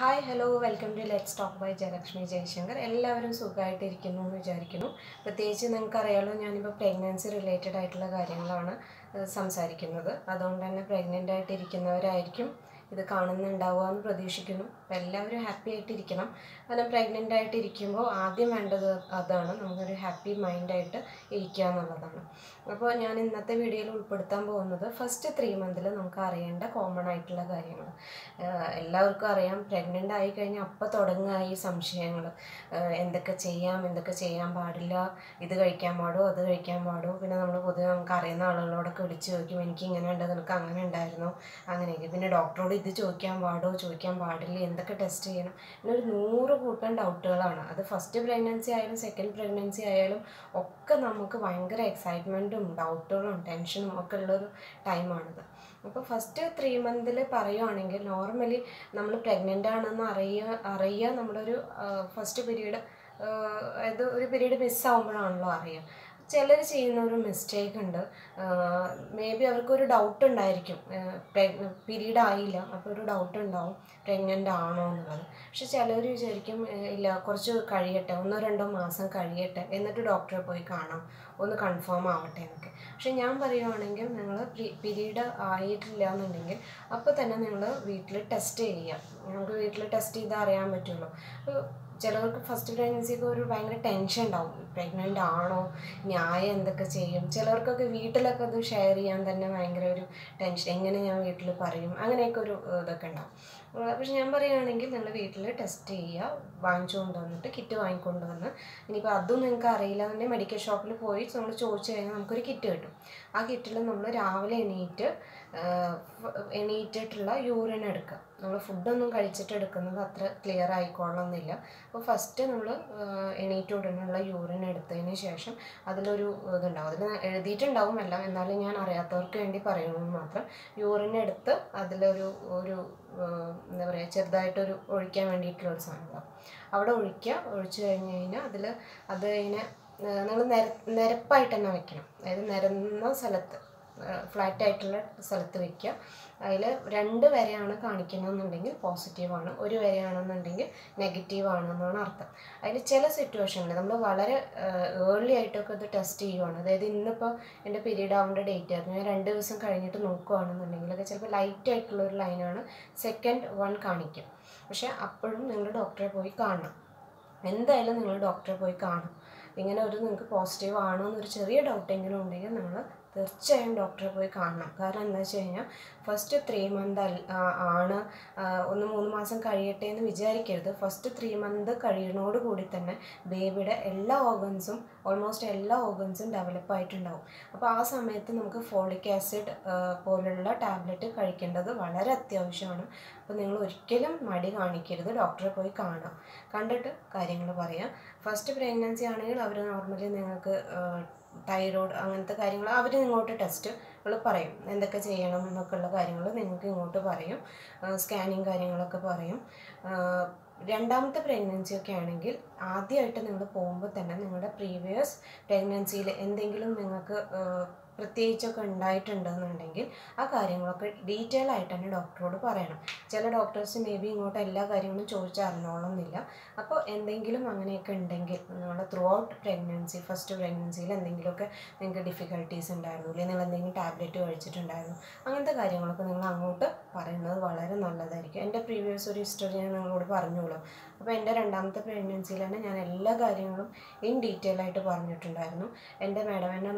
Hi hello welcome to let's talk by Jayalakshmi Jayashankar എല്ലാവരും സുഖമായിട്ടിരിക്കുന്നു എന്ന് വിചാരിക്കുന്നു. പ്രത്യേകിച്ച് നിങ്ങൾക്കറിയാലോ ഞാനിപ്പോൾ പ്രഗ്നൻസി റിലേറ്റഡ് ആയിട്ടുള്ള കാര്യങ്ങളാണ് സംസാരിക്കുന്നത്. അതുകൊണ്ട് തന്നെ പ്രഗ്നന്റ് ആയിട്ടിരിക്കുന്നവരായിരിക്കും ഇത് കാണുന്നുണ്ടാവുക എന്ന് പ്രതീക്ഷിക്കുന്നു. അപ്പോൾ എല്ലാവരും ഹാപ്പി ആയിട്ടിരിക്കണം. കാരണം പ്രഗ്നന്റ് ആയിട്ടിരിക്കുമ്പോൾ ആദ്യം വേണ്ടത് അതാണ്. നമുക്കൊരു ഹാപ്പി മൈൻഡായിട്ട് ഇരിക്കുക എന്നുള്ളതാണ്. അപ്പോൾ ഞാൻ ഇന്നത്തെ വീഡിയോയിൽ ഉൾപ്പെടുത്താൻ പോകുന്നത് ഫസ്റ്റ് ത്രീ മന്തിൽ നമുക്ക് അറിയേണ്ട കോമൺ ആയിട്ടുള്ള കാര്യങ്ങൾ. എല്ലാവർക്കും അറിയാം പ്രഗ്നന്റ് ആയി കഴിഞ്ഞാൽ അപ്പോൾ തുടങ്ങുക ഈ സംശയങ്ങൾ. എന്തൊക്കെ ചെയ്യാം എന്തൊക്കെ ചെയ്യാൻ പാടില്ല ഇത് കഴിക്കാൻ പാടോ അത് കഴിക്കാൻ പാടോ. പിന്നെ നമ്മൾ പൊതുവെ നമുക്ക് അറിയുന്ന ആളുകളോടൊക്കെ വിളിച്ച് ചോദിക്കും എനിക്ക് ഇങ്ങനെ ഉണ്ട് നിനക്ക് അങ്ങനെ ഉണ്ടായിരുന്നു? അങ്ങനെയൊക്കെ. പിന്നെ ഡോക്ടറോട് ഇത് ചോദിക്കാൻ പാടോ ചോദിക്കാൻ പാടില്ല എന്തൊക്കെ ടെസ്റ്റ് ചെയ്യണം. പിന്നെ ഒരു നൂറ് കൂട്ടം ഡൗട്ടുകളാണ് അത് ഫസ്റ്റ് പ്രഗ്നൻസി ആയാലും സെക്കൻഡ് പ്രഗ്നൻസി ആയാലും ഒക്കെ നമുക്ക് ഭയങ്കര എക്സൈറ്റ്മെന്റും ഡൗട്ടുകളും ടെൻഷനും ഒക്കെ ഉള്ളൊരു ടൈമാണിത് അപ്പോൾ ഫസ്റ്റ് ത്രീ മന്തിൽ പറയുവാണെങ്കിൽ നോർമലി നമ്മൾ പ്രഗ്നന്റ് ആണെന്ന് അറിയുക അറിയുക ഒരു ഫസ്റ്റ് പീരീഡ് അതായത് ഒരു പീരീഡ് മിസ്സാവുമ്പോഴാണല്ലോ അറിയുക ചിലർ ചെയ്യുന്ന ഒരു മിസ്റ്റേക്ക് ഉണ്ട്. മേ ബി അവർക്കൊരു ഡൗട്ട് ഉണ്ടായിരിക്കും. പീരീഡ് ആയില്ല അപ്പോൾ ഒരു ഡൗട്ട് ഉണ്ടാവും. പ്രഗ്നന്റ് ആണോ എന്നുള്ളത്. പക്ഷെ ചിലർ വിചാരിക്കും ഇല്ല കുറച്ച് കഴിയട്ടെ. ഒന്നോ രണ്ടോ മാസം കഴിയട്ടെ. എന്നിട്ട് ഡോക്ടറെ പോയി കാണാം. ഒന്ന് കൺഫേം ആവട്ടെ എന്നൊക്കെ. പക്ഷെ ഞാൻ പറയുവാണെങ്കിൽ നിങ്ങൾ പീരീഡ് ആയിട്ടില്ല എന്നുണ്ടെങ്കിൽ അപ്പോൾ തന്നെ നിങ്ങൾ വീട്ടിൽ ടെസ്റ്റ് ചെയ്യുക. നമുക്ക് വീട്ടിൽ ടെസ്റ്റ് ചെയ്താൽ അറിയാൻ പറ്റുള്ളൂ ചിലവർക്ക് ഫസ്റ്റ് പ്രഗ്നൻസിക്ക് ഒരു ഭയങ്കര ടെൻഷൻ ഉണ്ടാവും. പ്രഗ്നന്റ് ആണോ? ന്യായം എന്തൊക്കെ ചെയ്യും? ചിലവർക്കൊക്കെ വീട്ടിലൊക്കെ അത് ഷെയർ ചെയ്യാൻ തന്നെ ഭയങ്കര ഒരു ടെൻഷൻ എങ്ങനെ ഞാൻ വീട്ടിൽ പറയും? അങ്ങനെയൊക്കെ ഒരു ഇതൊക്കെ ഉണ്ടാവും. പക്ഷെ ഞാൻ പറയുകയാണെങ്കിൽ നിങ്ങൾ വീട്ടിൽ ടെസ്റ്റ് ചെയ്യുക. വാങ്ങിച്ചു കൊണ്ടുവന്നിട്ട് കിറ്റ് വാങ്ങിക്കൊണ്ട് വന്ന് ഇനിയിപ്പോൾ അതും നിങ്ങൾക്ക് അറിയില്ല തന്നെ മെഡിക്കൽ ഷോപ്പിൽ പോയി. നമ്മൾ ചോദിച്ചു കഴിഞ്ഞാൽ നമുക്കൊരു കിറ്റ് കിട്ടും. ആ കിറ്റിൽ നമ്മൾ രാവിലെ എണീറ്റ് എണീറ്റിട്ടുള്ള യൂറിൻ എടുക്കുക നമ്മൾ ഫുഡൊന്നും കഴിച്ചിട്ട് എടുക്കുന്നത് അത്ര ക്ലിയർ ആയിക്കൊള്ളണമെന്നില്ല അപ്പോൾ ഫസ്റ്റ് നമ്മൾ എണീറ്റ് ഉടനെയുള്ള യൂറിൻ എടുത്തതിന് ശേഷം അതിലൊരു ഇതുണ്ടാവും. അതിൽ എഴുതിയിട്ടുണ്ടാവും എല്ലാം. എന്നാലും ഞാൻ അറിയാത്തവർക്ക് വേണ്ടി പറയണമെന്ന് മാത്രം. യൂറിൻ എടുത്ത് അതിലൊരു ഒരു എന്താ പറയുക ചെറുതായിട്ടൊരു ഒഴിക്കാൻ വേണ്ടിയിട്ടുള്ള ഒരു സാധനം അവിടെ ഒഴിക്കുക. ഒഴിച്ചു കഴിഞ്ഞ് കഴിഞ്ഞാൽ അതിൽ അത് ഇങ്ങനെ നിങ്ങൾ നിര നിരപ്പായിട്ട് തന്നെ വെക്കണം. അതായത് നിരന്ന സ്ഥലത്ത്. ഫ്ലാറ്റ് ആയിട്ടുള്ള സ്ഥലത്ത് വെക്കുക. അതിൽ രണ്ട് വരെയാണ് കാണിക്കുന്നതെന്നുണ്ടെങ്കിൽ പോസിറ്റീവാണ് ഒരു വരെയാണെന്നുണ്ടെങ്കിൽ നെഗറ്റീവ് ആണെന്നാണ് അർത്ഥം. അതിൽ ചില സിറ്റുവേഷനിൽ നമ്മൾ വളരെ ഏർലി ആയിട്ടൊക്കെ ഇത് ടെസ്റ്റ് ചെയ്യുവാണ്. അതായത് ഇന്നിപ്പോൾ എന്റെ പീരീഡ് ആവേണ്ട ഡേറ്റ് ആയിരുന്നു. ഞാൻ രണ്ട് ദിവസം കഴിഞ്ഞിട്ട് നോക്കുകയാണെന്നുണ്ടെങ്കിലൊക്കെ ചിലപ്പോൾ ലൈറ്റ് ആയിട്ടുള്ള ഒരു ലൈനാണ് സെക്കൻഡ് വൺ കാണിക്കും പക്ഷേ അപ്പോഴും നിങ്ങൾ ഡോക്ടറെ പോയി കാണണം. എന്തായാലും നിങ്ങൾ ഡോക്ടറെ പോയി കാണും. ഇങ്ങനെ ഒരു നിങ്ങൾക്ക് പോസിറ്റീവ് ആണോ എന്നൊരു ചെറിയ ഡൗട്ട് എങ്കിലും ഉണ്ടെങ്കിൽ നിങ്ങൾ തീർച്ചയായും ഡോക്ടറെ പോയി കാണണം. കാരണം എന്താ വെച്ച് കഴിഞ്ഞാൽ ഫസ്റ്റ് ത്രീ മന്ത് ആണ് ഒന്ന് മൂന്ന് മാസം കഴിയട്ടെ എന്ന് വിചാരിക്കരുത്. ഫസ്റ്റ് ത്രീ മന്ത് കഴിയുന്നതോട് കൂടി തന്നെ ബേബിയുടെ എല്ലാ ഓർഗൻസും ഓൾമോസ്റ്റ് എല്ലാ ഓർഗൻസും ഡെവലപ്പ് ആയിട്ടുണ്ടാവും. അപ്പോൾ ആ സമയത്ത് നമുക്ക് ഫോളിക് ആസിഡ് പോലുള്ള ടാബ്ലറ്റ് കഴിക്കേണ്ടത് വളരെ അത്യാവശ്യമാണ്. അപ്പോൾ നിങ്ങൾ ഒരിക്കലും മടി കാണിക്കരുത് ഡോക്ടറെ പോയി കാണാം കണ്ടിട്ട് കാര്യങ്ങൾ പറയാം. ഫസ്റ്റ് പ്രഗ്നൻസി ആണെങ്കിൽ അവർ നോർമലി നിങ്ങൾക്ക് തൈറോയ്ഡ് അങ്ങനത്തെ കാര്യങ്ങൾ അവർ ഇങ്ങോട്ട് ടെസ്റ്റ് പറയും. എന്തൊക്കെ ചെയ്യണം എന്നൊക്കെ ഉള്ള കാര്യങ്ങൾ നിങ്ങൾക്ക് ഇങ്ങോട്ട് പറയും. സ്കാനിങ് കാര്യങ്ങളൊക്കെ പറയും. രണ്ടാമത്തെ പ്രഗ്നൻസി ഒക്കെ ആണെങ്കിൽ ആദ്യമായിട്ട് നിങ്ങൾ പോകുമ്പോൾ തന്നെ നിങ്ങളുടെ പ്രീവിയസ് പ്രഗ്നൻസിയിൽ എന്തെങ്കിലും നിങ്ങൾക്ക് പ്രത്യേകിച്ചൊക്കെ ഉണ്ടായിട്ടുണ്ടെന്നുണ്ടെങ്കിൽ ആ കാര്യങ്ങളൊക്കെ ഡീറ്റെയിൽ ആയിട്ട് തന്നെ ഡോക്ടറോട് പറയണം. ചില ഡോക്ടേഴ്സ് മേ ബി ഇങ്ങോട്ട് എല്ലാ കാര്യങ്ങളും ചോദിച്ചറിഞ്ഞോളന്നില്ല അപ്പോൾ എന്തെങ്കിലും അങ്ങനെയൊക്കെ ഉണ്ടെങ്കിൽ നിങ്ങളുടെ ത്രൂ ഔട്ട് പ്രഗ്നൻസി ഫസ്റ്റ് പ്രഗ്നൻസിയിൽ എന്തെങ്കിലുമൊക്കെ നിങ്ങൾക്ക് ഡിഫിക്കൽട്ടീസ് ഉണ്ടായിരുന്നു അല്ലെങ്കിൽ നിങ്ങൾ എന്തെങ്കിലും ടാബ്ലറ്റ് കഴിച്ചിട്ടുണ്ടായിരുന്നു അങ്ങനത്തെ കാര്യങ്ങളൊക്കെ നിങ്ങൾ അങ്ങോട്ട് പറയുന്നത് വളരെ നല്ലതായിരിക്കും. എന്റെ പ്രീവിയസ് ഒരു ഹിസ്റ്ററി ഞാൻ നിങ്ങളോട് പറഞ്ഞോളൂ. അപ്പോൾ എന്റെ രണ്ടാമത്തെ പ്രഗ്നൻസിയിൽ തന്നെ ഞാൻ എല്ലാ കാര്യങ്ങളും ഇൻ ഡീറ്റെയിൽ ആയിട്ട് പറഞ്ഞിട്ടുണ്ടായിരുന്നു. എന്റെ മാഡം എന്നെ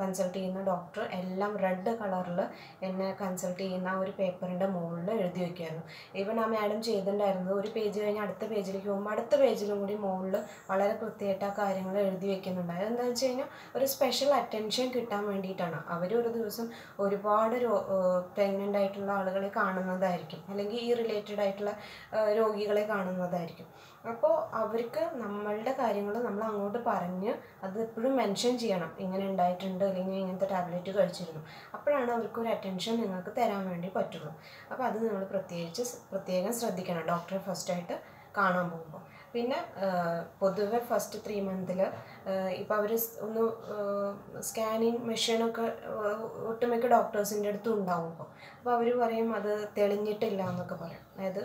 കൺസൾട്ട് ചെയ്യുന്ന ഡോക്ടർ എല്ലാം റെഡ് കളറിൽ എന്നെ കൺസൾട്ട് ചെയ്യുന്ന ഒരു പേപ്പറിന്റെ മുകളിൽ എഴുതി വയ്ക്കുമായിരുന്നു ഈവൻ ആ മാഡം ചെയ്തിട്ടുണ്ടായിരുന്നത് ഒരു പേജ് കഴിഞ്ഞ് അടുത്ത പേജിലേക്ക് പോകുമ്പോൾ അടുത്ത പേജിലും കൂടി മുകളിൽ വളരെ കൃത്യമായിട്ട് ആ കാര്യങ്ങൾ എഴുതി വയ്ക്കുന്നുണ്ടായിരുന്നു എന്താണെന്ന് വെച്ച് കഴിഞ്ഞാൽ ഒരു സ്പെഷ്യൽ അറ്റൻഷൻ കിട്ടാൻ വേണ്ടിയിട്ടാണ്. അവർ ഒരു ദിവസം ഒരുപാട് പ്രഗ്നന്റ് ആയിട്ടുള്ള ആളുകളെ കാണുന്നതായിരിക്കും. അല്ലെങ്കിൽ ഈ റിലേറ്റഡ് ആയിട്ടുള്ള രോഗികളെ രോഗികളെ കാണുന്നതായിരിക്കും അപ്പോൾ അവർക്ക് നമ്മളുടെ കാര്യങ്ങൾ നമ്മൾ അങ്ങോട്ട് പറഞ്ഞ് അത് എപ്പോഴും മെൻഷൻ ചെയ്യണം. ഇങ്ങനെ ഉണ്ടായിട്ടുണ്ട് അല്ലെങ്കിൽ ഇങ്ങനത്തെ ടാബ്ലറ്റ് കഴിച്ചിരുന്നു. അപ്പോഴാണ് അവർക്ക് ഒരു അറ്റൻഷൻ നിങ്ങൾക്ക് തരാൻ വേണ്ടി പറ്റുള്ളൂ. അപ്പോൾ അത് നിങ്ങൾ പ്രത്യേകിച്ച് പ്രത്യേകം ശ്രദ്ധിക്കണം. ഡോക്ടറെ ഫസ്റ്റായിട്ട് കാണാൻ പോകുമ്പോൾ. പിന്നെ പൊതുവെ ഫസ്റ്റ് ത്രീ മന്തിൽ ഇപ്പോൾ അവർ ഒന്ന് സ്കാനിങ് മെഷീനൊക്കെ ഒട്ടുമിക്ക ഡോക്ടേഴ്സിന്റെ അടുത്തും ഉണ്ടാവും അപ്പോൾ അവർ പറയും അത് തെളിഞ്ഞിട്ടില്ല എന്നൊക്കെ പറയും. അതായത്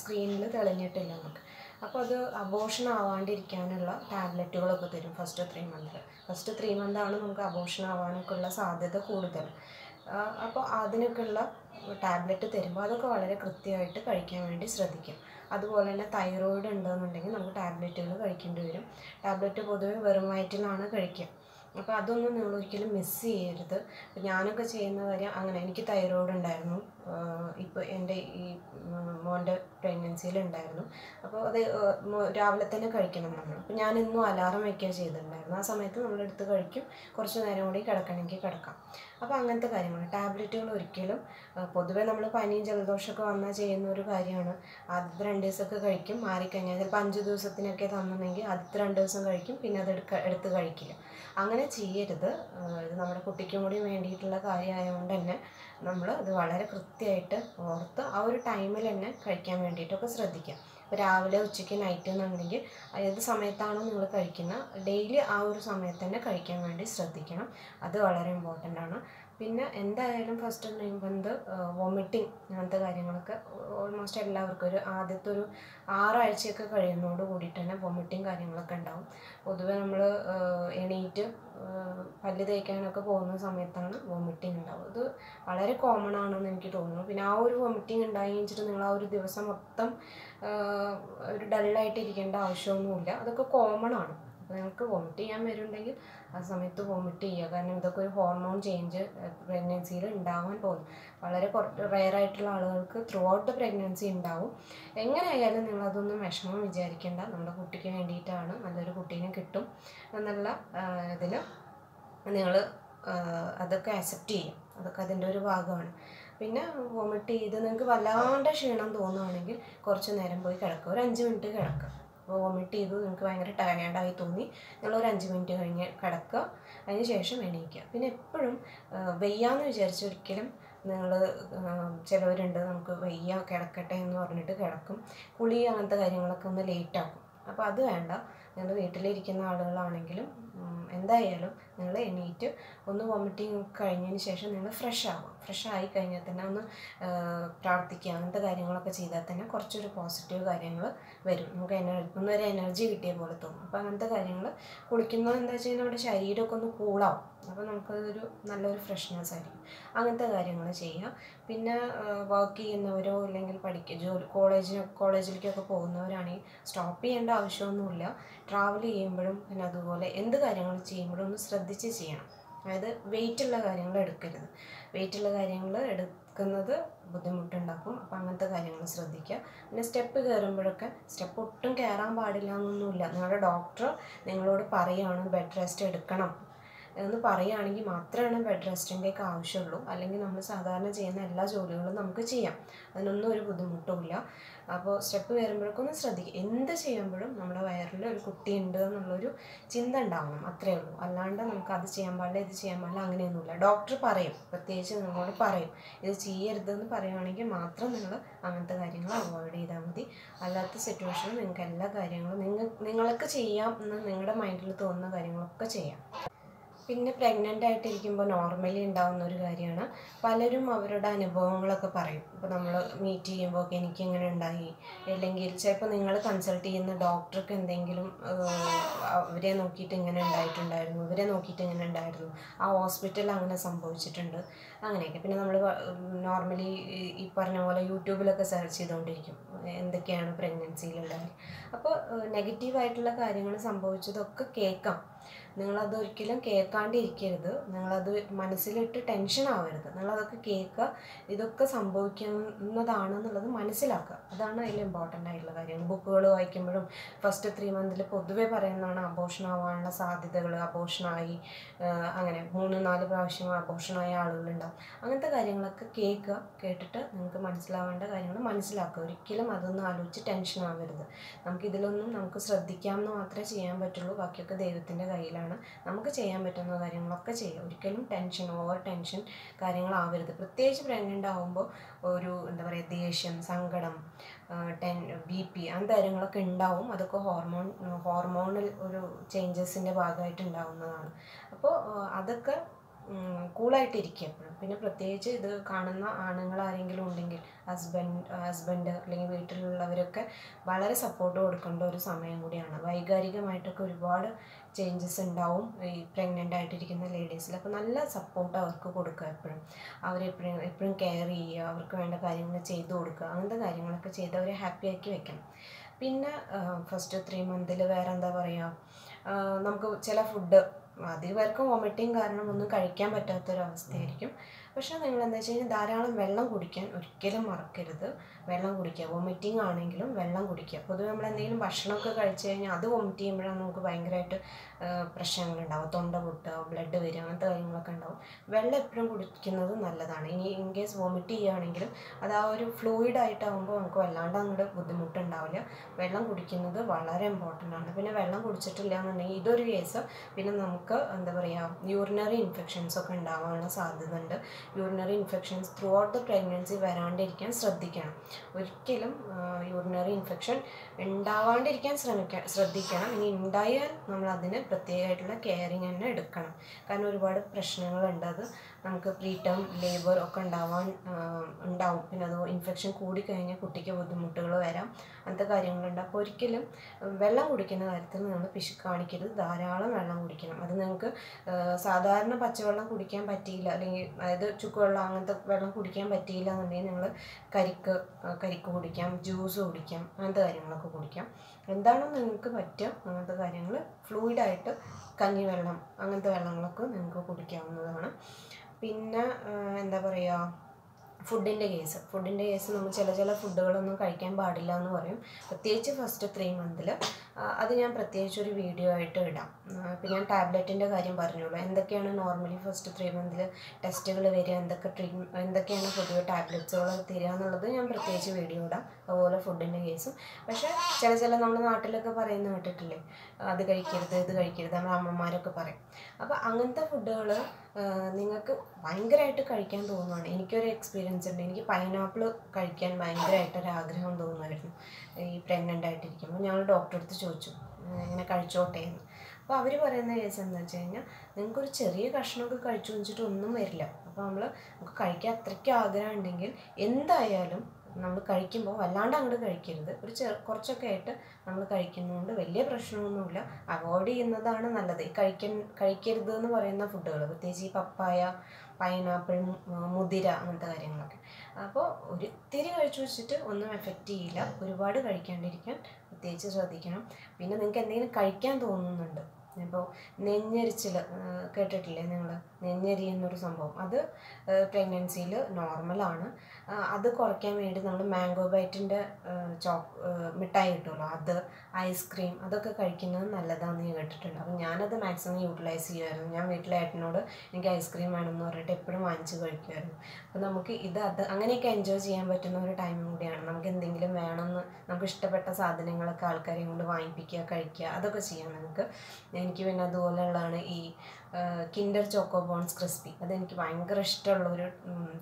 സ്ക്രീനിൽ തെളിഞ്ഞിട്ടില്ല എന്നൊക്കെ. അപ്പോൾ അത് അബോഷൻ ആവാണ്ടിരിക്കാനുള്ള ടാബ്ലറ്റുകളൊക്കെ തരും ഫസ്റ്റ് ത്രീ മന്തിൽ ഫസ്റ്റ് ത്രീ മന്താണ് നമുക്ക് അബോഷൻ ആവാനൊക്കെ ഉള്ള സാധ്യത കൂടുതൽ. അപ്പോൾ അതിനൊക്കെയുള്ള ടാബ്ലറ്റ് തരുമ്പോൾ അതൊക്കെ വളരെ കൃത്യമായിട്ട് കഴിക്കാൻ വേണ്ടി ശ്രദ്ധിക്കും. അതുപോലെ തന്നെ തൈറോയിഡ് ഉണ്ടെന്നുണ്ടെങ്കിൽ നമുക്ക് ടാബ്ലറ്റുകൾ കഴിക്കേണ്ടി വരും. ടാബ്ലറ്റ് പൊതുവെ വെറും വയറ്റിലാണ് കഴിക്കുക. അപ്പോൾ അതൊന്നും നിങ്ങൾ ഒരിക്കലും മിസ് ചെയ്യരുത്. ഞാനൊക്കെ ചെയ്യുന്ന കാര്യം അങ്ങനെ എനിക്ക് തൈറോയിഡ് ഉണ്ടായിരുന്നു. ഇപ്പോൾ എന്റെ ഈ മോന്റെ പ്രഗ്നൻസിയിൽ ഉണ്ടായിരുന്നു അപ്പോൾ അത് രാവിലെ തന്നെ കഴിക്കണം നമ്മൾ അപ്പോൾ ഞാൻ ഇന്നും അലാറം വയ്ക്കുക ചെയ്തിട്ടുണ്ടായിരുന്നു. ആ സമയത്ത് നമ്മളെടുത്ത് കഴിക്കും. കുറച്ച് നേരം കൂടി കിടക്കണമെങ്കിൽ കിടക്കാം. അപ്പോൾ അങ്ങനത്തെ കാര്യങ്ങൾ ടാബ്ലറ്റുകൾ ഒരിക്കലും പൊതുവേ നമ്മൾ പനിയും ജലദോഷമൊക്കെ വന്നാൽ ചെയ്യുന്ന ഒരു കാര്യമാണ്. ആദ്യത്തെ രണ്ട് ദിവസമൊക്കെ കഴിക്കും. മാറിക്കഴിഞ്ഞാൽ ചിലപ്പോൾ അഞ്ച് ദിവസത്തിനൊക്കെ തന്നെങ്കിൽ ആദ്യത്തെ രണ്ട് ദിവസം കഴിക്കും. പിന്നെ അത് എടുക്ക എടുത്ത് കഴിക്കില്ല. അങ്ങനെ ചെയ്യരുത്. ഇത് നമ്മുടെ കുട്ടിക്കും കൂടി വേണ്ടിയിട്ടുള്ള കാര്യമായതുകൊണ്ട് തന്നെ നമ്മൾ അത് വളരെ കൃത്യമായിട്ട് ഓർത്ത് ആ ഒരു ടൈമിൽ തന്നെ കഴിക്കാൻ വേണ്ടിയിട്ടൊക്കെ ശ്രദ്ധിക്കുക. രാവിലെ ഉച്ചയ്ക്ക് നൈറ്റ് എന്നുണ്ടെങ്കിൽ ഏത് സമയത്താണോ നിങ്ങൾ കഴിക്കുന്നത് ഡെയിലി ആ ഒരു സമയത്ത് തന്നെ കഴിക്കാൻ വേണ്ടി ശ്രദ്ധിക്കണം. അത് വളരെ ഇമ്പോർട്ടന്റ് ആണ്. പിന്നെ എന്തായാലും ഫസ്റ്റ് നെയ്മ്പന്ത് വോമിറ്റിംഗ് അങ്ങനത്തെ കാര്യങ്ങളൊക്കെ ഓൾമോസ്റ്റ് എല്ലാവർക്കും ഒരു ആദ്യത്തെ ഒരു ആറാഴ്ചയൊക്കെ കഴിയുന്നതോട് കൂടിയിട്ട് തന്നെ വോമിറ്റിംഗ് കാര്യങ്ങളൊക്കെ ഉണ്ടാവും. പൊതുവെ നമ്മൾ എണീറ്റ് പല്ല് തേക്കാനൊക്കെ പോകുന്ന സമയത്താണ് വോമിറ്റിംഗ് ഉണ്ടാവും അത് വളരെ കോമൺ ആണെന്ന് എനിക്ക് തോന്നുന്നു. പിന്നെ ആ ഒരു വോമിറ്റിംഗ് ഉണ്ടായി വെച്ചിട്ട് നിങ്ങൾ ആ ഒരു ദിവസം മൊത്തം ഒരു ഡള്ളായിട്ട് ഇരിക്കേണ്ട ആവശ്യമൊന്നുമില്ല. അതൊക്കെ കോമൺ ആണ്. അപ്പോൾ നിങ്ങൾക്ക് വോമിറ്റ് ചെയ്യാൻ വരുന്നുണ്ടെങ്കിൽ ആ സമയത്ത് വോമിറ്റ് ചെയ്യുക. കാരണം ഇതൊക്കെ ഒരു ഹോർമോൺ ചേഞ്ച് പ്രഗ്നൻസിയിൽ ഉണ്ടാവാൻ പോകും വളരെ കുറച്ച് റെയർ ആയിട്ടുള്ള ആളുകൾക്ക് ത്രൂ ഔട്ട് പ്രഗ്നൻസി ഉണ്ടാവും. എങ്ങനെയായാലും നിങ്ങളതൊന്നും വിഷമം വിചാരിക്കേണ്ട. നമ്മുടെ കുട്ടിക്ക് വേണ്ടിയിട്ടാണ് നല്ലൊരു കുട്ടീനെ കിട്ടും എന്നുള്ള ഇതിൽ നിങ്ങൾ അതൊക്കെ അക്സെപ്റ്റ് ചെയ്യും അതൊക്കെ അതിന്റെ ഒരു ഭാഗമാണ്. പിന്നെ വോമിറ്റ് ചെയ്ത് നിങ്ങൾക്ക് വല്ലാണ്ട് ക്ഷീണം തോന്നുകയാണെങ്കിൽ കുറച്ച് നേരം പോയി കിടക്കുക. ഒരു അഞ്ച് മിനിറ്റ് കിടക്കുക. വോമിറ്റ് ചെയ്തു നിങ്ങൾക്ക് ഭയങ്കര ടയേർഡായി തോന്നി. നിങ്ങൾ ഒരു അഞ്ച് മിനിറ്റ് കഴിഞ്ഞ് കിടക്കുക. അതിന് ശേഷം എണീക്കുക. പിന്നെ എപ്പോഴും വെയ്യാന്ന് വിചാരിച്ച് ഒരിക്കലും നിങ്ങൾ ചിലവരുണ്ട് നമുക്ക് വയ്യ കിടക്കട്ടെ എന്ന് പറഞ്ഞിട്ട് കിടക്കും. കുളി അങ്ങനത്തെ കാര്യങ്ങളൊക്കെ ഒന്ന് ലേറ്റ് ആക്കും. അപ്പോൾ അത് വേണ്ട. നിങ്ങൾ വീട്ടിലിരിക്കുന്ന ആളുകളാണെങ്കിലും എന്തായാലും നിങ്ങൾ എണീറ്റ് ഒന്ന് വോമിറ്റിംഗ് കഴിഞ്ഞതിന് ശേഷം നിങ്ങൾ ഫ്രഷ് ആവുക. ഫ്രഷ് ആയി കഴിഞ്ഞാൽ തന്നെ ഒന്ന് പ്രാർത്ഥിക്കുക. അങ്ങനത്തെ കാര്യങ്ങളൊക്കെ ചെയ്താൽ തന്നെ കുറച്ചൊരു പോസിറ്റീവ് കാര്യങ്ങൾ വരും. നമുക്ക് എനർജി ഒന്നൊരു എനർജി കിട്ടിയ പോലെ തോന്നും. അപ്പോൾ അങ്ങനത്തെ കാര്യങ്ങൾ കുളിക്കുന്നത് എന്താ വെച്ച് കഴിഞ്ഞാൽ നമ്മുടെ ശരീരമൊക്കെ ഒന്ന് കൂളാവും അപ്പോൾ നമുക്കതൊരു നല്ലൊരു ഫ്രഷ്നെസ് ആയിരിക്കും. അങ്ങനത്തെ കാര്യങ്ങൾ ചെയ്യുക. പിന്നെ വർക്ക് ചെയ്യുന്നവരോ അല്ലെങ്കിൽ പഠിക്കുക ജോലി കോളേജിന് കോളേജിലേക്കൊക്കെ പോകുന്നവരാണെങ്കിൽ സ്റ്റോപ്പ് ചെയ്യേണ്ട ആവശ്യമൊന്നുമില്ല. ട്രാവൽ ചെയ്യുമ്പോഴും പിന്നെ അതുപോലെ എന്ത് കാര്യങ്ങൾ ചെയ്യുമ്പോഴും ഒന്ന് ശ്രദ്ധിച്ച് ചെയ്യണം. അതായത് വെയിറ്റുള്ള കാര്യങ്ങൾ എടുക്കരുത്. വെയിറ്റുള്ള കാര്യങ്ങൾ എടുക്കുന്നത് ബുദ്ധിമുട്ടുണ്ടാക്കും. അപ്പം അങ്ങനത്തെ കാര്യങ്ങൾ ശ്രദ്ധിക്കുക. പിന്നെ സ്റ്റെപ്പ് കയറുമ്പോഴൊക്കെ സ്റ്റെപ്പ് ഒട്ടും കയറാൻ പാടില്ല എന്നൊന്നുമില്ല. നിങ്ങളുടെ ഡോക്ടർ നിങ്ങളോട് പറയുകയാണ് ബെഡ് റെസ്റ്റ് എടുക്കണം. എന്ന് പറയുകയാണെങ്കിൽ മാത്രമാണ് ബെഡ് റെസ്റ്റിന്റെയൊക്കെ ആവശ്യമുള്ളൂ. അല്ലെങ്കിൽ നമ്മൾ സാധാരണ ചെയ്യുന്ന എല്ലാ ജോലികളും നമുക്ക് ചെയ്യാം. അതിനൊന്നും ഒരു ബുദ്ധിമുട്ടുമില്ല. അപ്പോൾ സ്റ്റെപ്പ് കയറുമ്പോഴൊക്കെ ശ്രദ്ധിക്കുക. എന്ത് ചെയ്യുമ്പോഴും നമ്മുടെ വയറിൽ ഒരു കുട്ടി ഉണ്ട് എന്നുള്ളൊരു ചിന്ത ഉണ്ടാവണം. അത്രേ ഉള്ളൂ. അല്ലാണ്ട് നമുക്ക് അത് ചെയ്യാൻ പാടില്ല ഇത് ചെയ്യാൻ പാടില്ല അങ്ങനെയൊന്നുമില്ല. ഡോക്ടർ പറയും. പ്രത്യേകിച്ച് നിങ്ങളോട് പറയും. ഇത് ചെയ്യരുതെന്ന് പറയുകയാണെങ്കിൽ മാത്രം നിങ്ങൾ അങ്ങനത്തെ കാര്യങ്ങൾ അവോയ്ഡ് ചെയ്താൽ മതി. അല്ലാത്ത സിറ്റുവേഷനിൽ നിങ്ങൾക്ക് എല്ലാ കാര്യങ്ങളും നിങ്ങൾ നിങ്ങൾക്ക് ചെയ്യാം എന്ന് നിങ്ങളുടെ മൈൻഡിൽ തോന്നുന്ന കാര്യങ്ങളൊക്കെ ചെയ്യാം. പിന്നെ പ്രഗ്നന്റ് ആയിട്ടിരിക്കുമ്പോൾ നോർമലി ഉണ്ടാകുന്ന ഒരു കാര്യമാണ്. പലരും അവരുടെ അനുഭവങ്ങളൊക്കെ പറയും. ഇപ്പോൾ നമ്മൾ മീറ്റ് ചെയ്യുമ്പോൾ ഒക്കെ എനിക്ക് ഇങ്ങനെ ഉണ്ടായി? അല്ലെങ്കിൽ ചിലപ്പോൾ നിങ്ങൾ കൺസൾട്ട് ചെയ്യുന്ന ഡോക്ടർക്ക് എന്തെങ്കിലും അവരെ നോക്കിയിട്ട് ഇങ്ങനെ ഉണ്ടായിട്ടുണ്ടായിരുന്നു ഇവരെ നോക്കിയിട്ട് ഇങ്ങനെ ഉണ്ടായിരുന്നു. ആ ഹോസ്പിറ്റലിൽ അങ്ങനെ സംഭവിച്ചിട്ടുണ്ട്. അങ്ങനെയൊക്കെ. പിന്നെ നമ്മൾ നോർമലി ഈ പറഞ്ഞ പോലെ യൂട്യൂബിലൊക്കെ സെർച്ച് ചെയ്തുകൊണ്ടിരിക്കും എന്തൊക്കെയാണ് പ്രഗ്നൻസിയിലുള്ളത് അപ്പോൾ നെഗറ്റീവായിട്ടുള്ള കാര്യങ്ങൾ സംഭവിച്ചതൊക്കെ കേൾക്കാം. നിങ്ങളത് ഒരിക്കലും കേൾക്കാണ്ടിരിക്കരുത്. നിങ്ങളത് മനസ്സിലിട്ട് ടെൻഷൻ ആവരുത്. നിങ്ങളതൊക്കെ കേൾക്കുക ഇതൊക്കെ സംഭവിക്കുന്നതാണെന്നുള്ളത് മനസ്സിലാക്കുക. അതാണ് അതിൽ ഇമ്പോർട്ടന്റ് ആയിട്ടുള്ള കാര്യം ബുക്കുകൾ വായിക്കുമ്പോഴും ഫസ്റ്റ് ത്രീ മന്തിൽ പൊതുവേ പറയുന്നതാണ് അബോഷൻ ആവാനുള്ള സാധ്യതകൾ അബോഷനായി അങ്ങനെ മൂന്ന് നാല് പ്രാവശ്യം അബോഷനായ ആളുകളുണ്ടാവും. അങ്ങനത്തെ കാര്യങ്ങളൊക്കെ കേൾക്കുക കേട്ടിട്ട് നിങ്ങൾക്ക് മനസ്സിലാവേണ്ട കാര്യങ്ങൾ മനസ്സിലാക്കുക. ഒരിക്കലും അതൊന്നും ആലോചിച്ച് ടെൻഷൻ ആവരുത്. നമുക്ക് ഇതിലൊന്നും നമുക്ക് ശ്രദ്ധിക്കാമെന്ന് മാത്രമേ ചെയ്യാൻ പറ്റുള്ളൂ. ബാക്കിയൊക്കെ ദൈവത്തിന്റെ കയ്യിലാണ്. നമുക്ക് ചെയ്യാൻ പറ്റുന്ന കാര്യങ്ങളൊക്കെ ചെയ്യുക ഒരിക്കലും ടെൻഷൻ ഓവർ ടെൻഷൻ കാര്യങ്ങളാവരുത്. പ്രത്യേകിച്ച് പ്രഗ്നന്റ് ആകുമ്പോൾ ഒരു എന്താ പറയുക ദേഷ്യം സങ്കടം ടെൻ ബി പി അങ്ങനത്തെ കാര്യങ്ങളൊക്കെ ഉണ്ടാവും അതൊക്കെ ഹോർമോൺ ഹോർമോണൽ ഒരു ചേഞ്ചസിന്റെ ഭാഗമായിട്ട് ഉണ്ടാവുന്നതാണ് അപ്പോൾ അതൊക്കെ കൂളായിട്ടിരിക്കുക എപ്പോഴും പിന്നെ പ്രത്യേകിച്ച് ഇത് കാണുന്ന ആണുങ്ങൾ ആരെങ്കിലും ഉണ്ടെങ്കിൽ ഹസ്ബൻഡ് ഹസ്ബൻഡ് അല്ലെങ്കിൽ വീട്ടിലുള്ളവരൊക്കെ വളരെ സപ്പോർട്ട് കൊടുക്കേണ്ട ഒരു സമയം കൂടിയാണ്. വൈകാരികമായിട്ടൊക്കെ ഒരുപാട് ചേഞ്ചസ് ഉണ്ടാവും ഈ പ്രഗ്നന്റ് ആയിട്ടിരിക്കുന്ന ലേഡീസിൽ അപ്പോൾ നല്ല സപ്പോർട്ട് അവർക്ക് കൊടുക്കുക എപ്പോഴും. അവരെപ്പോഴും എപ്പോഴും കെയർ ചെയ്യുക അവർക്ക് വേണ്ട കാര്യങ്ങൾ ചെയ്തു കൊടുക്കുക അങ്ങനത്തെ കാര്യങ്ങളൊക്കെ ചെയ്ത് അവരെ ഹാപ്പി ആക്കി വെക്കണം. പിന്നെ ഫസ്റ്റ് ത്രീ മന്തിൽ വേറെ എന്താ പറയുക നമുക്ക് ചില ഫുഡ് അധികം പേർക്ക് വോമിറ്റിങ് കാരണം ഒന്നും കഴിക്കാൻ പറ്റാത്തൊരവസ്ഥയായിരിക്കും. പക്ഷേ നിങ്ങൾ എന്താ വെച്ച് കഴിഞ്ഞാൽ ധാരാളം വെള്ളം കുടിക്കാൻ ഒരിക്കലും മറക്കരുത്. വെള്ളം കുടിക്കുക. വോമിറ്റിംഗ് ആണെങ്കിലും വെള്ളം കുടിക്കുക. പൊതുവെ നമ്മൾ എന്തെങ്കിലും ഭക്ഷണമൊക്കെ കഴിച്ചു കഴിഞ്ഞാൽ അത് വോമിറ്റ് ചെയ്യുമ്പോഴാണ് നമുക്ക് ഭയങ്കരമായിട്ട് പ്രശ്നങ്ങളുണ്ടാവും തൊണ്ട പൊട്ടുക ബ്ലഡ് വരിക അങ്ങനത്തെ കാര്യങ്ങളൊക്കെ ഉണ്ടാവും. വെള്ളം എപ്പോഴും കുടിക്കുന്നത് നല്ലതാണ്. ഇനി ഇൻ കേസ് വോമിറ്റ് ചെയ്യുകയാണെങ്കിലും അത് ആ ഒരു ഫ്ലൂയിഡ് ആയിട്ടാകുമ്പോൾ നമുക്ക് വല്ലാണ്ട് അങ്ങോട്ട് ബുദ്ധിമുട്ടുണ്ടാവില്ല. വെള്ളം കുടിക്കുന്നത് വളരെ ഇമ്പോർട്ടന്റ് ആണ്. പിന്നെ വെള്ളം കുടിച്ചിട്ടില്ല എന്നുണ്ടെങ്കിൽ ഇതൊരു കേസ് പിന്നെ നമുക്ക് എന്താ പറയുക യൂറിനറി ഇൻഫെക്ഷൻസ് ഒക്കെ ഉണ്ടാവാനുള്ള സാധ്യത ഉണ്ട് urinary infections throughout the pregnancy വരാണ്ടിരിക്കാൻ ശ്രദ്ധിക്കണം. ഒരിക്കലും യൂറിനറി ഇൻഫെക്ഷൻ ഉണ്ടാവാണ്ടിരിക്കാൻ ശ്രമിക്കണം ശ്രദ്ധിക്കണം. ഇനി ഉണ്ടായാൽ നമ്മൾ അതിന് പ്രത്യേകമായിട്ടുള്ള കെയറിങ് തന്നെ എടുക്കണം. കാരണം ഒരുപാട് പ്രശ്നങ്ങളുണ്ട്. അത് നമുക്ക് പ്രീ ടേം ലേബർ ഒക്കെ ഉണ്ടാവാൻ ഉണ്ടാവും. പിന്നെ അത് ഇൻഫെക്ഷൻ കൂടിക്കഴിഞ്ഞാൽ കുട്ടിക്ക് ബുദ്ധിമുട്ടുകൾ വരാം. അങ്ങനത്തെ കാര്യങ്ങളുണ്ട്. അപ്പോൾ ഒരിക്കലും വെള്ളം കുടിക്കുന്ന കാര്യത്തിൽ നിങ്ങൾ പിശു കാണിക്കരുത്. ധാരാളം വെള്ളം കുടിക്കണം. അത് നിങ്ങൾക്ക് സാധാരണ പച്ചവെള്ളം കുടിക്കാൻ പറ്റിയില്ല. അല്ലെങ്കിൽ അതായത് ചുക്കുവെള്ളം അങ്ങനത്തെ വെള്ളം കുടിക്കാൻ പറ്റിയില്ല എന്നുണ്ടെങ്കിൽ നിങ്ങൾ കരിക്ക് കരിക്ക് കുടിക്കാം ജ്യൂസ് കുടിക്കാം അങ്ങനത്തെ കാര്യങ്ങളൊക്കെ കുടിക്കാം. എന്താണോ നിങ്ങൾക്ക് പറ്റുക അങ്ങനത്തെ കാര്യങ്ങൾ ഫ്ലൂയിഡായിട്ട് കഞ്ഞിവെള്ളം അങ്ങനത്തെ വെള്ളങ്ങളൊക്കെ നിങ്ങൾക്ക് കുടിക്കാവുന്നതാണ്. പിന്നെ എന്താ പറയുക ഫുഡിന്റെ കേസ് ഫുഡിന്റെ കേസ് നമ്മൾ ചില ചില ഫുഡുകളൊന്നും കഴിക്കാൻ പാടില്ല എന്ന് പറയും. പ്രത്യേകിച്ച് ഫസ്റ്റ് ത്രീ മന്തിൽ അത് ഞാൻ പ്രത്യേകിച്ച് ഒരു വീഡിയോ ആയിട്ട് ഇടാം. പിന്നെ ഞാൻ ടാബ്ലറ്റിന്റെ കാര്യം പറഞ്ഞോളൂ. എന്തൊക്കെയാണ് നോർമലി ഫസ്റ്റ് ത്രീ മന്തിൽ ടെസ്റ്റുകൾ വരിക? എന്തൊക്കെ ട്രീ എന്തൊക്കെയാണ് പൊതുവെ ടാബ്ലറ്റ്സുകൾ തരിക എന്നുള്ളത് ഞാൻ പ്രത്യേകിച്ച് വീഡിയോ ഇടാം. അതുപോലെ ഫുഡിന്റെ കേസും പക്ഷേ ചില ചില നമ്മുടെ നാട്ടിലൊക്കെ പറയുന്ന കേട്ടിട്ടില്ലേ? അത് കഴിക്കരുത് ഇത് കഴിക്കരുത് നമ്മുടെ അമ്മമാരൊക്കെ പറയും. അപ്പോൾ അങ്ങനത്തെ ഫുഡുകൾ നിങ്ങൾക്ക് ഭയങ്കരമായിട്ട് കഴിക്കാൻ തോന്നുവാണ്. എനിക്കൊരു എക്സ്പീരിയൻസ് ഉണ്ട്. എനിക്ക് പൈനാപ്പിൾ കഴിക്കാൻ ഭയങ്കരമായിട്ടൊരു ആഗ്രഹം തോന്നുമായിരുന്നു ഈ പ്രഗ്നന്റ് ആയിട്ടിരിക്കുമ്പോൾ ഞങ്ങൾ ഡോക്ടറെ അടുത്ത് ചോദിച്ചു ഇങ്ങനെ കഴിച്ചോട്ടെ എന്ന്. അപ്പോൾ അവർ പറയുന്ന കേസ് എന്താ വെച്ച് കഴിഞ്ഞാൽ നിങ്ങൾക്കൊരു ചെറിയ കഷ്ണമൊക്കെ കഴിച്ചു വെച്ചിട്ട് ഒന്നും വരില്ല. അപ്പോൾ നമ്മൾ നമുക്ക് കഴിക്കാൻ അത്രയ്ക്ക് ആഗ്രഹം ഉണ്ടെങ്കിൽ എന്തായാലും നമ്മൾ കഴിക്കുമ്പോൾ വല്ലാണ്ട് അങ്ങോട്ട് കഴിക്കരുത്. ഒരു ചെറു കുറച്ചൊക്കെ ആയിട്ട് നമ്മൾ കഴിക്കുന്നതുകൊണ്ട് വലിയ പ്രശ്നമൊന്നുമില്ല. അവോയ്ഡ് ചെയ്യുന്നതാണ് നല്ലത്. ഈ കഴിക്കാൻ കഴിക്കരുത് എന്ന് പറയുന്ന ഫുഡുകൾ പ്രത്യേകിച്ച് ഈ പപ്പായ പൈനാപ്പിൾ മുതിര അങ്ങനത്തെ കാര്യങ്ങളൊക്കെ. അപ്പോൾ ഒരിത്തിരി കഴിച്ചു വെച്ചിട്ട് ഒന്നും എഫക്റ്റ് ചെയ്യില്ല. ഒരുപാട് കഴിക്കാണ്ടിരിക്കാൻ പ്രത്യേകിച്ച് ശ്രദ്ധിക്കണം. പിന്നെ നിങ്ങൾക്ക് എന്തെങ്കിലും കഴിക്കാൻ തോന്നുന്നുണ്ട് ഇപ്പോൾ നെഞ്ഞരിച്ചിൽ കേട്ടിട്ടില്ലേ നിങ്ങൾ നെഞ്ഞരി എന്നൊരു സംഭവം. അത് പ്രഗ്നൻസിയിൽ നോർമലാണ് അത് കുറയ്ക്കാൻ വേണ്ടി നമ്മൾ മാംഗോ ബൈറ്റിന്റെ ചോ മിഠായി കിട്ടുമല്ലോ അത് ഐസ്ക്രീം അതൊക്കെ കഴിക്കുന്നത് നല്ലതാണെന്ന് കേട്ടിട്ടുണ്ട്. അപ്പം ഞാനത് മാക്സിമം യൂട്ടിലൈസ് ചെയ്യുമായിരുന്നു ഞാൻ വീട്ടിലെ ഏട്ടനോട് എനിക്ക് ഐസ്ക്രീം വേണമെന്ന് പറഞ്ഞിട്ട് എപ്പോഴും വാങ്ങിച്ച് കഴിക്കുമായിരുന്നു അപ്പോൾ നമുക്ക് ഇത് അത് അങ്ങനെയൊക്കെ എൻജോയ് ചെയ്യാൻ പറ്റുന്ന ഒരു ടൈമും കൂടിയാണ്. നമുക്ക് എന്തെങ്കിലും വേണമെന്ന് നമുക്ക് ഇഷ്ടപ്പെട്ട സാധനങ്ങളൊക്കെ ആൾക്കാരെയും കൊണ്ട് വാങ്ങിപ്പിക്കുക കഴിക്കുക അതൊക്കെ ചെയ്യാം നമുക്ക്. എനിക്ക് പിന്നെ അതുപോലെയുള്ളതാണ് ഈ കിൻഡർ ചോക്കോ ബോൺസ് ക്രിസ്പി അതെനിക്ക് ഭയങ്കര ഇഷ്ടമുള്ള ഒരു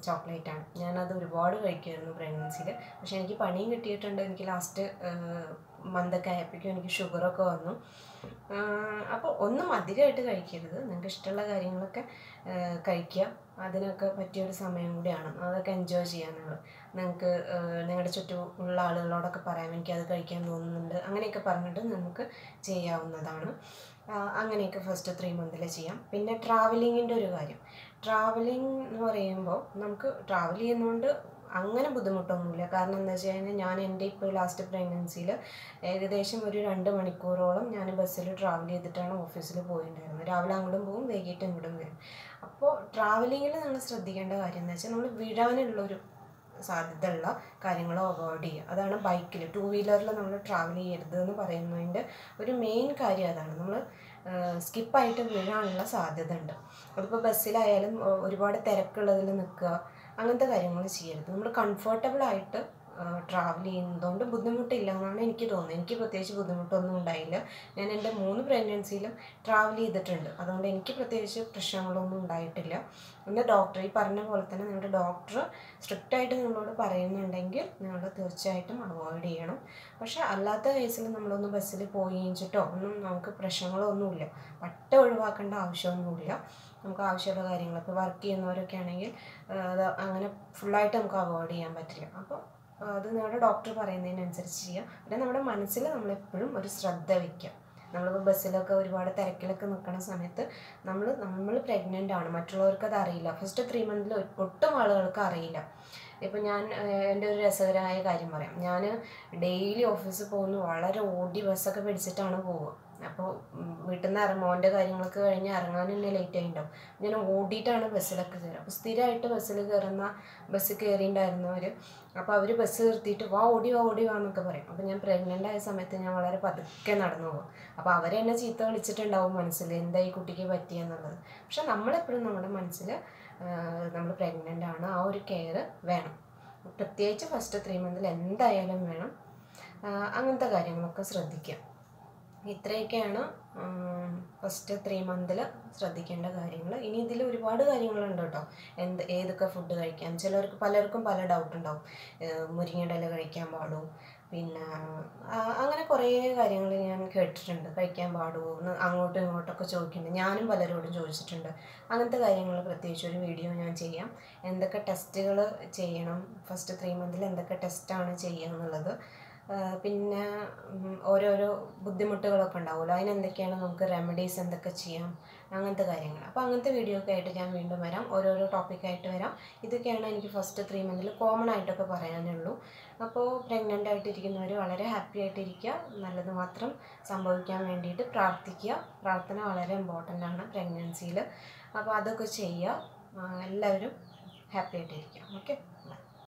ചോക്ലേറ്റാണ് ഞാനത് ഒരുപാട് കഴിക്കുമായിരുന്നു പ്രഗ്നൻസിയിൽ പക്ഷെ എനിക്ക് പണിയും കിട്ടിയിട്ടുണ്ട്. എനിക്ക് ലാസ്റ്റ് മന്തൊക്കെ ആയപ്പോഴേക്കും എനിക്ക് ഷുഗറൊക്കെ വന്നു. അപ്പോൾ ഒന്നും അധികമായിട്ട് കഴിക്കരുത്. നിങ്ങൾക്ക് ഇഷ്ടമുള്ള കാര്യങ്ങളൊക്കെ കഴിക്കുക. അതിനൊക്കെ പറ്റിയ ഒരു സമയം കൂടിയാണ്. അതൊക്കെ എൻജോയ് ചെയ്യാൻ നിങ്ങൾ നിങ്ങൾക്ക് നിങ്ങളുടെ ചുറ്റും ഉള്ള ആളുകളോടൊക്കെ പറയാം എനിക്ക് അത് കഴിക്കാൻ തോന്നുന്നുണ്ട്. അങ്ങനെയൊക്കെ പറഞ്ഞിട്ട് നമുക്ക് ചെയ്യാവുന്നതാണ്. അങ്ങനെയൊക്കെ ഫസ്റ്റ് ത്രീ മന്തിൽ ചെയ്യാം. പിന്നെ ട്രാവലിങ്ങിന്റെ ഒരു കാര്യം. ട്രാവലിംഗ് എന്ന് പറയുമ്പോൾ നമുക്ക് ട്രാവൽ ചെയ്യുന്നതുകൊണ്ട് അങ്ങനെ ബുദ്ധിമുട്ടൊന്നുമില്ല. കാരണം എന്താ വെച്ച് കഴിഞ്ഞാൽ ഞാൻ എന്റെ ഇപ്പോൾ ലാസ്റ്റ് പ്രഗ്നൻസിയിൽ ഏകദേശം ഒരു രണ്ട് മണിക്കൂറോളം ഞാൻ ബസ്സിൽ ട്രാവൽ ചെയ്തിട്ടാണ് ഓഫീസിൽ പോയിട്ടുണ്ടായിരുന്നത് രാവിലെ അങ്ങോട്ടും പോകും വൈകിട്ട് ഇങ്ങോട്ടും വരും. അപ്പോൾ ട്രാവലിങ്ങിൽ നമ്മൾ ശ്രദ്ധിക്കേണ്ട കാര്യം എന്ന് വെച്ചാൽ നമ്മൾ വീഴാനുള്ളൊരു സാധ്യതയുള്ള കാര്യങ്ങൾ അവോയ്ഡ് ചെയ്യുക. അതാണ് ബൈക്കിൽ ടു വീലറിൽ നമ്മൾ ട്രാവൽ ചെയ്യരുത് എന്ന് പറയുന്നതിന്റെ ഒരു മെയിൻ കാര്യം അതാണ്. നമ്മൾ സ്കിപ്പായിട്ട് വീഴാനുള്ള സാധ്യത ഉണ്ട് അതിപ്പോൾ ബസ്സിലായാലും ഒരുപാട് തിരക്കുള്ളതിൽ നിൽക്കുക അങ്ങനത്തെ കാര്യങ്ങൾ ചെയ്യരുത്. നമ്മൾ കംഫർട്ടബിൾ ആയിട്ട് ട്രാവൽ ചെയ്യുന്നതുകൊണ്ട് ബുദ്ധിമുട്ടില്ല എന്നാണ് എനിക്ക് തോന്നുന്നത്. എനിക്ക് പ്രത്യേകിച്ച് ബുദ്ധിമുട്ടൊന്നും ഉണ്ടായില്ല. ഞാൻ എന്റെ മൂന്ന് പ്രഗ്നൻസിയിലും ട്രാവൽ ചെയ്തിട്ടുണ്ട്. അതുകൊണ്ട് എനിക്ക് പ്രത്യേകിച്ച് പ്രശ്നങ്ങളൊന്നും ഉണ്ടായിട്ടില്ല. പിന്നെ ഡോക്ടർ ഈ പറഞ്ഞ പോലെ തന്നെ നിങ്ങളുടെ ഡോക്ടർ സ്ട്രിക്റ്റായിട്ട് നിങ്ങളോട് പറയുന്നുണ്ടെങ്കിൽ നിങ്ങൾ തീർച്ചയായിട്ടും അവോയ്ഡ് ചെയ്യണം. പക്ഷേ അല്ലാത്ത കേസിൽ നമ്മളൊന്ന് ബസ്സിൽ പോയി കഴിഞ്ഞിട്ടോ ഒന്നും നമുക്ക് പ്രശ്നങ്ങളൊന്നുമില്ല. പട്ട ഒഴിവാക്കേണ്ട ആവശ്യമൊന്നുമില്ല. നമുക്ക് ആവശ്യമുള്ള കാര്യങ്ങൾ ഇപ്പോൾ വർക്ക് ചെയ്യുന്നവരൊക്കെ ആണെങ്കിൽ അങ്ങനെ ഫുള്ളായിട്ട് നമുക്ക് അവോയ്ഡ് ചെയ്യാൻ പറ്റില്ല. അപ്പോൾ അത് നിങ്ങളുടെ ഡോക്ടർ പറയുന്നതിനനുസരിച്ച് ചെയ്യാം. പിന്നെ നമ്മുടെ മനസ്സിൽ നമ്മളെപ്പോഴും ഒരു ശ്രദ്ധ വയ്ക്കുക നമ്മളിപ്പോൾ ബസ്സിലൊക്കെ ഒരുപാട് തിരക്കിലൊക്കെ നിൽക്കുന്ന സമയത്ത് നമ്മൾ നമ്മൾ പ്രഗ്നന്റ് ആണ്. മറ്റുള്ളവർക്ക് അത് അറിയില്ല. ഫസ്റ്റ് ത്രീ മന്തിൽ ഒട്ടും ആളുകൾക്ക് അറിയില്ല. ഇപ്പം ഞാൻ എന്റെ ഒരു രസകരമായ കാര്യം പറയാം. ഞാൻ ഡെയിലി ഓഫീസിൽ പോകുന്നു. വളരെ ഓടി ബസ്സൊക്കെ പിടിച്ചിട്ടാണ് പോവുക. അപ്പോൾ വീട്ടിൽ നിന്ന് മോന്റെ മോന്റെ കാര്യങ്ങളൊക്കെ കഴിഞ്ഞ് ഇറങ്ങാനല്ലേ ലേറ്റ് ആയിട്ടുണ്ടാവും ഞാൻ ഓടിയിട്ടാണ് ബസ്സിലൊക്കെ കയറുക അപ്പോൾ സ്ഥിരമായിട്ട് ബസ്സിൽ കയറുന്ന ബസ്സിൽ കയറിയിട്ടുണ്ടായിരുന്നവർ അപ്പോൾ അവർ ബസ് നിർത്തിയിട്ട് വാ ഓടി വാ ഓടി വാ എന്നൊക്കെ പറയും. അപ്പോൾ ഞാൻ പ്രഗ്നന്റ് ആയ സമയത്ത് ഞാൻ വളരെ പതുക്കെ നടന്നു പോകും. അപ്പോൾ അവരെന്നെ ചീത്ത വിളിച്ചിട്ടുണ്ടാവും മനസ്സിൽ എന്താ ഈ കുട്ടിക്ക് പറ്റിയെന്നുള്ളത് പക്ഷെ നമ്മളെപ്പോഴും നമ്മുടെ മനസ്സിൽ നമ്മൾ പ്രഗ്നന്റ് ആണ്. ആ ഒരു കെയർ വേണം. പ്രത്യേകിച്ച് ഫസ്റ്റ് ത്രീ മന്തിൽ എന്തായാലും വേണം അങ്ങനത്തെ കാര്യങ്ങളൊക്കെ ശ്രദ്ധിക്കുക. ഇത്രയൊക്കെയാണ് ഫസ്റ്റ് ത്രീ മന്തിൽ ശ്രദ്ധിക്കേണ്ട കാര്യങ്ങൾ ഇനി ഇതിൽ ഒരുപാട് കാര്യങ്ങളുണ്ട് കേട്ടോ. എന്ത് ഏതൊക്കെ ഫുഡ് കഴിക്കാം. ചിലർക്ക് പലർക്കും പല ഡൗട്ട് ഉണ്ടാവും. മുരിങ്ങയുടെ ഇല കഴിക്കാൻ പാടും പിന്നെ അങ്ങനെ കുറേ കാര്യങ്ങൾ ഞാൻ കേട്ടിട്ടുണ്ട്. കഴിക്കാൻ പാടുമോ എന്ന് അങ്ങോട്ടും ഇങ്ങോട്ടൊക്കെ ചോദിക്കുന്നുണ്ട്. ഞാനും പലരോടും ചോദിച്ചിട്ടുണ്ട്. അങ്ങനത്തെ കാര്യങ്ങൾ പ്രത്യേകിച്ച് ഒരു വീഡിയോ ഞാൻ ചെയ്യാം. എന്തൊക്കെ ടെസ്റ്റുകൾ ചെയ്യണം? ഫസ്റ്റ് ത്രീ മന്തിൽ എന്തൊക്കെ ടെസ്റ്റാണ് ചെയ്യുക എന്നുള്ളത് പിന്നെ ഓരോരോ ബുദ്ധിമുട്ടുകളൊക്കെ ഉണ്ടാവുമല്ലോ. അതിനെന്തൊക്കെയാണ് നമുക്ക് റെമഡീസ് എന്തൊക്കെ ചെയ്യാം? അങ്ങനത്തെ കാര്യങ്ങൾ. അപ്പോൾ അങ്ങനത്തെ വീഡിയോ ഒക്കെ ആയിട്ട് ഞാൻ വീണ്ടും വരാം. ഓരോരോ ടോപ്പിക്കായിട്ട് വരാം. ഇതൊക്കെയാണ് എനിക്ക് ഫസ്റ്റ് ത്രീ മന്തിൽ കോമൺ ആയിട്ടൊക്കെ പറയാനുള്ളൂ അപ്പോൾ പ്രഗ്നന്റ് ആയിട്ടിരിക്കുന്നവർ വളരെ ഹാപ്പി ആയിട്ടിരിക്കുക. നല്ലത് മാത്രം സംഭവിക്കാൻ വേണ്ടിയിട്ട് പ്രാർത്ഥിക്കുക. പ്രാർത്ഥന വളരെ ഇമ്പോർട്ടന്റ് ആണ് പ്രഗ്നൻസിയിൽ അപ്പോൾ അതൊക്കെ ചെയ്യുക. എല്ലാവരും ഹാപ്പി ആയിട്ടിരിക്കുക. ഓക്കെ